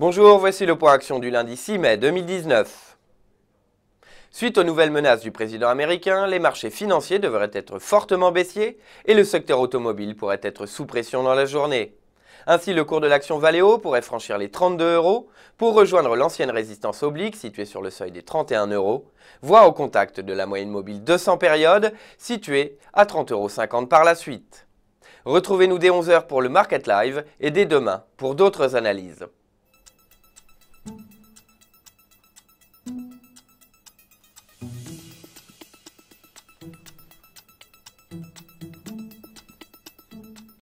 Bonjour, voici le point action du lundi 6 mai 2019. Suite aux nouvelles menaces du président américain, les marchés financiers devraient être fortement baissiers et le secteur automobile pourrait être sous pression dans la journée. Ainsi, le cours de l'action Valeo pourrait franchir les 32 euros pour rejoindre l'ancienne résistance oblique située sur le seuil des 31 euros, voire au contact de la moyenne mobile 200 périodes située à 30,50 euros par la suite. Retrouvez-nous dès 11h pour le Market Live et dès demain pour d'autres analyses.